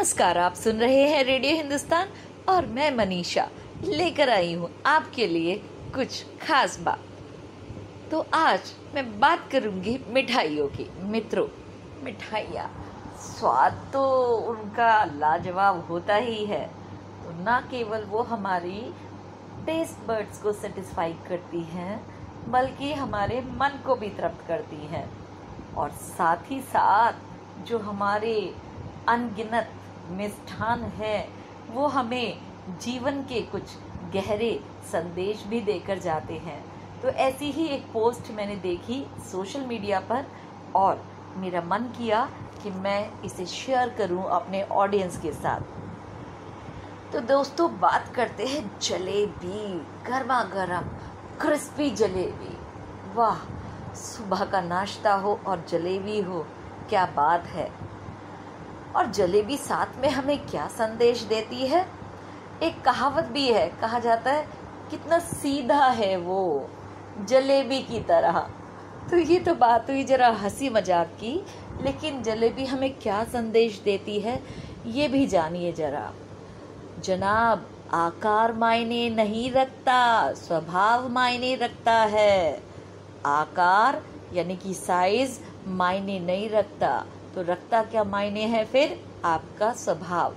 नमस्कार, आप सुन रहे हैं रेडियो हिंदुस्तान और मैं मनीषा लेकर आई हूँ आपके लिए कुछ खास बात। तो आज मैं बात करूँगी मिठाइयों की। मित्रों, मिठाइयाँ, स्वाद तो उनका लाजवाब होता ही है। तो ना केवल वो हमारी टेस्ट बर्ड्स को सेटिस्फाई करती हैं, बल्कि हमारे मन को भी तृप्त करती हैं। और साथ ही साथ जो हमारे अनगिनत मिष्ठान है, वो हमें जीवन के कुछ गहरे संदेश भी देकर जाते हैं। तो ऐसी ही एक पोस्ट मैंने देखी सोशल मीडिया पर और मेरा मन किया कि मैं इसे शेयर करूँ अपने ऑडियंस के साथ। तो दोस्तों, बात करते हैं जलेबी गर्मा गर्म क्रिस्पी जलेबी। वाह, सुबह का नाश्ता हो और जलेबी हो, क्या बात है। और जलेबी साथ में हमें क्या संदेश देती है? एक कहावत भी है, कहा जाता है, कितना सीधा है वो, जलेबी की तरह। तो ये तो बात हुई जरा हँसी मज़ाक की, लेकिन जलेबी हमें क्या संदेश देती है, ये भी जानिए जरा। जनाब, आकार मायने नहीं रखता, स्वभाव मायने रखता है। आकार, यानी कि साइज़ मायने नहीं रखता। तो रखता क्या मायने है फिर? आपका स्वभाव।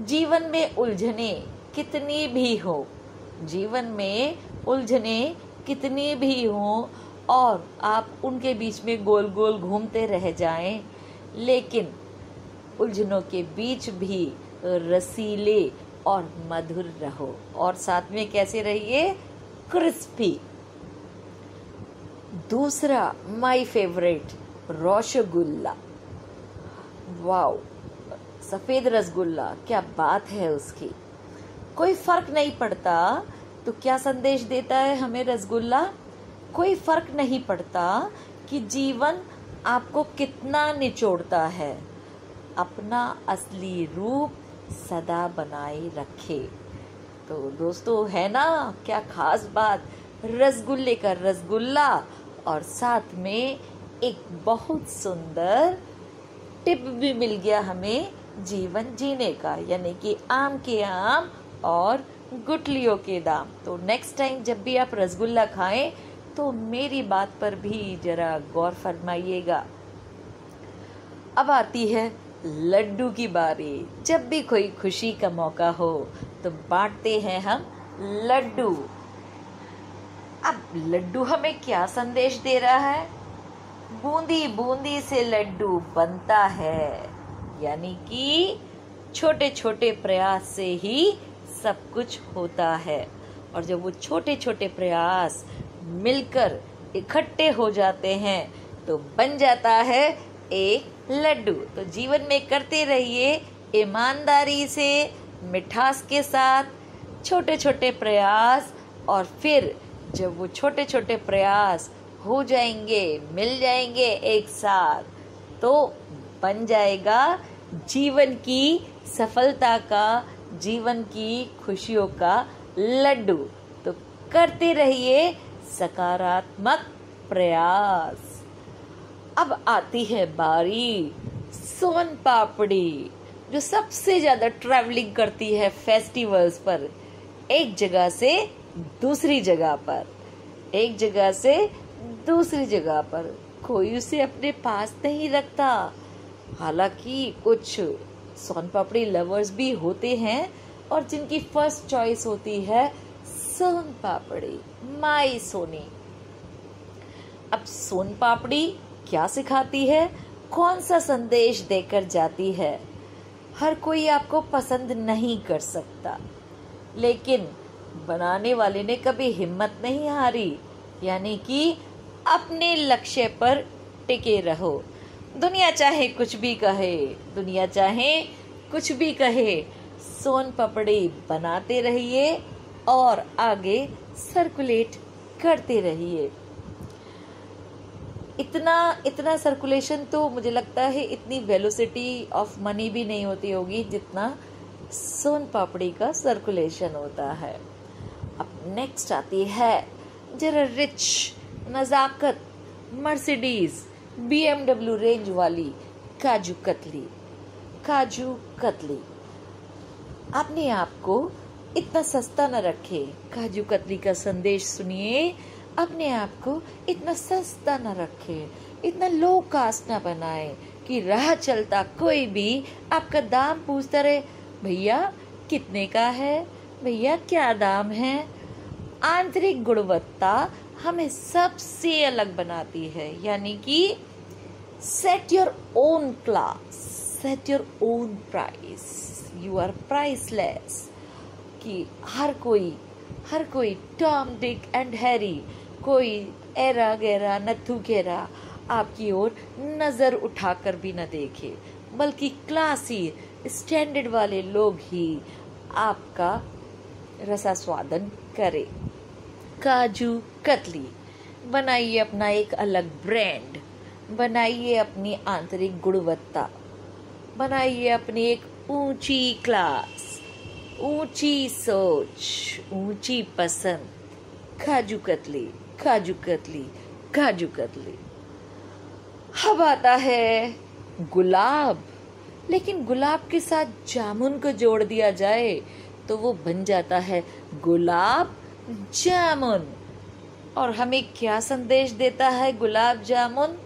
जीवन में उलझने कितनी भी हो, जीवन में उलझने कितनी भी हो, और आप उनके बीच में गोल गोल घूमते रह जाएँ, लेकिन उलझनों के बीच भी रसीले और मधुर रहो। और साथ में कैसे रहिए? क्रिस्पी। दूसरा माय फेवरेट रोशगुल्ला। वाओ, सफ़ेद रसगुल्ला, क्या बात है उसकी। कोई फ़र्क नहीं पड़ता तो क्या संदेश देता है हमें रसगुल्ला? कोई फ़र्क नहीं पड़ता कि जीवन आपको कितना निचोड़ता है, अपना असली रूप सदा बनाए रखे। तो दोस्तों, है ना, क्या खास बात, रसगुल्ले का रसगुल्ला, और साथ में एक बहुत सुंदर टिप भी मिल गया हमें जीवन जीने का, यानी कि आम के आम और गुटलियों के दाम। तो नेक्स्ट टाइम जब भी आप रसगुल्ला खाएँ तो मेरी बात पर भी जरा गौर फरमाइएगा। अब आती है लड्डू की बारी। जब भी कोई खुशी का मौका हो तो बांटते हैं हम लड्डू। अब लड्डू हमें क्या संदेश दे रहा है? बूंदी बूंदी से लड्डू बनता है। यानी कि छोटे छोटे प्रयास से ही सब कुछ होता है। और जब वो छोटे छोटे प्रयास मिलकर इकट्ठे हो जाते हैं तो बन जाता है एक लड्डू। तो जीवन में करते रहिए ईमानदारी से, मिठास के साथ छोटे छोटे प्रयास। और फिर जब वो छोटे छोटे प्रयास हो जाएँगे, मिल जाएँगे एक साथ। तो बन जाएगा जीवन की सफलता का, जीवन की खुशियों का लड्डू। तो करते रहिए सकारात्मक प्रयास। अब आती है बारी सोन पापड़ी, जो सबसे ज़्यादा ट्रैवलिंग करती है फेस्टिवल्स पर। एक जगह से दूसरी जगह पर। एक जगह से दूसरी जगह पर कोई उसे अपने पास नहीं रखता। हालाँकि कुछ सोन पापड़ी लवर्स भी होते हैं और जिनकी फ़र्स्ट चॉइस होती है सोन पापड़ी माई सोनी। अब सोन पापड़ी क्या सिखाती है? कौन सा संदेश देकर जाती है? हर कोई आपको पसंद नहीं कर सकता। लेकिन बनाने वाले ने कभी हिम्मत नहीं हारी, यानी कि अपने लक्ष्य पर टिके रहो। दुनिया चाहे कुछ भी कहे, दुनिया चाहे कुछ भी कहे, सोन पपड़ी बनाते रहिए और आगे सर्कुलेट करते रहिए। इतना इतना सर्कुलेशन तो मुझे लगता है इतनी वेलोसिटी ऑफ़ मनी भी नहीं होती होगी जितना सोन पापड़ी का सर्कुलेशन होता है। अब नेक्स्ट आती है, जरा रिच नज़ाकत, मर्सिडीज़, बीएमडब्ल्यू रेंज वाली काजू कतली। काजू कतली। अपने आप को इतना सस्ता न रखे। काजू कतली का संदेश सुनिए। अपने आप को इतना सस्ता न रखे। इतना लो कास्ट न बनाए कि राह चलता कोई भी आपका दाम पूछता रहे, भैया, कितने का है? भैया, क्या दाम है? आंतरिक गुणवत्ता हमें सबसे अलग बनाती है, यानी कि set your own class set your own price you are priceless कि हर कोई हर कोई टॉम डिक एंड हैरी कोई एरा गहरा नथु घेरा आपकी ओर नज़र उठाकर भी न देखे। बल्कि क्लासी स्टैंडर्ड वाले लोग ही आपका रसा स्वादन करें। काजू कतली। बनाइए अपना एक अलग ब्रांड बनाइए अपनी आंतरिक गुणवत्ता। बनाइए अपनी एक ऊँची क्लास ऊँची सोच। ऊँची पसंद। काजू कतली काजू कतली काजू कतली। अब आता है गुलाब। लेकिन गुलाब के साथ जामुन को जोड़ दिया जाए तो वो बन जाता है गुलाब जामुन। और हमें क्या संदेश देता है गुलाब जामुन?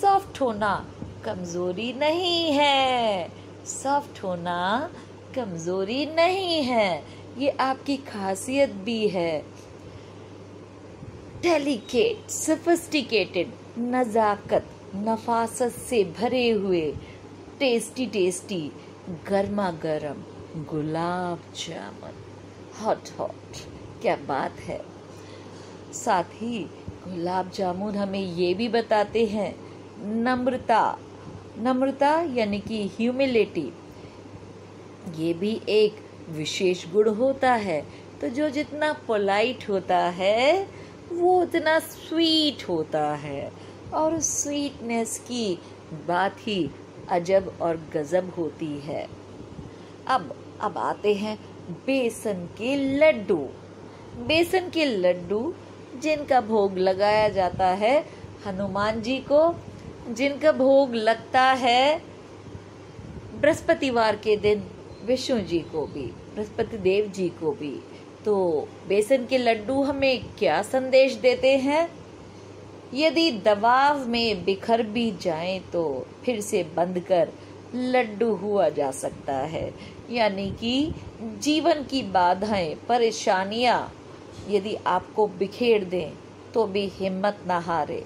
सॉफ्ट होना कमज़ोरी नहीं है। सॉफ्ट होना कमज़ोरी नहीं है। ये आपकी खासियत भी है। डेलिकेट सोफिस्टिकेटेड नजाकत, नफासत से भरे हुए टेस्टी टेस्टी गर्मा गर्म गुलाब जामुन। हॉट हॉट क्या बात है? साथ ही गुलाब जामुन हमें ये भी बताते हैं, नम्रता नम्रता यानी कि ह्यूमिलिटी ये भी एक विशेष गुण होता है। तो जो जितना पोलाइट होता है, वो उतना स्वीट होता है। और स्वीटनेस की बात ही अजब और गजब होती है। अब अब आते हैं बेसन के लड्डू। बेसन के लड्डू, जिनका भोग लगाया जाता है, हनुमान जी को, जिनका भोग लगता है बृहस्पतिवार के दिन, विष्णु जी को भी, बृहस्पति देव जी को भी। तो बेसन के लड्डू हमें क्या संदेश देते हैं? यदि दबाव में बिखर भी जाए तो फिर से बंद कर लड्डू हुआ जा सकता है। यानी कि जीवन की बाधाएँ, परेशानियाँ यदि आपको बिखेर दें तो भी हिम्मत ना हारे।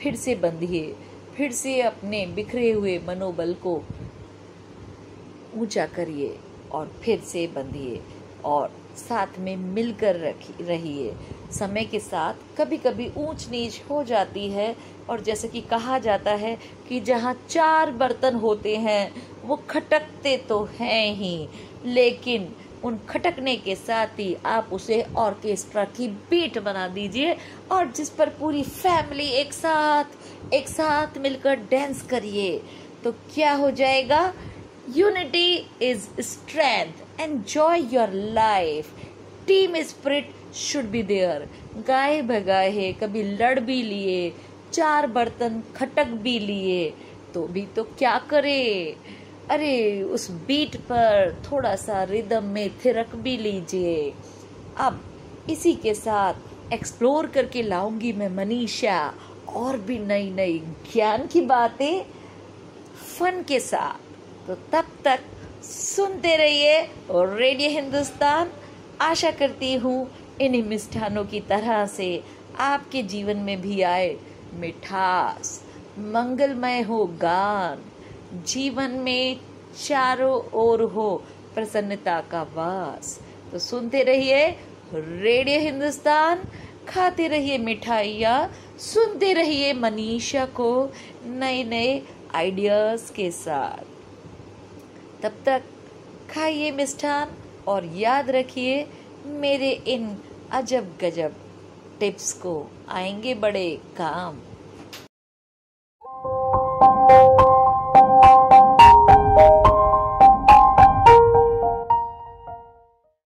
फिर से बंधिए, फिर से अपने बिखरे हुए मनोबल को ऊँचा करिए और फिर से बंधिए और साथ में मिलकर रहिए। समय के साथ कभी कभी ऊंच नीच हो जाती है और जैसे कि कहा जाता है कि जहाँ चार बर्तन होते हैं, वो खटकते तो हैं ही, लेकिन उन खटकने के साथ ही आप उसे ऑर्केस्ट्रा की बीट बना दीजिए और जिस पर पूरी फैमिली एक साथ एक साथ मिलकर डांस करिए तो क्या हो जाएगा? Unity is strength enjoy your life team spirit should be there गाय भगाए कभी लड़ भी लिए, चार बर्तन खटक भी लिए तो भी तो क्या करे? अरे, उस बीट पर थोड़ा सा रिदम में थिरक भी लीजिए। अब इसी के साथ एक्सप्लोर करके लाऊँगी मैं मनीषा। और भी नई नई ज्ञान की बातें फन के साथ। तो तब तक सुनते रहिए और रेडियो हिंदुस्तान आशा करती हूँ इन्हीं मिष्ठानों की तरह से आपके जीवन में भी आए मिठास। मंगलमय हो गान। जीवन में चारों ओर हो प्रसन्नता का वास। तो सुनते रहिए रेडियो हिंदुस्तान, खाते रहिए मिठाइयाँ, सुनते रहिए मनीषा को नए नए आइडियाज़ के साथ। तब तक खाइए मिष्ठान और याद रखिए, मेरे इन अजब गजब टिप्स को आएँगे बड़े काम।